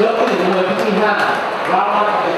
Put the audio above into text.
Joking is going to be behind. Round up the.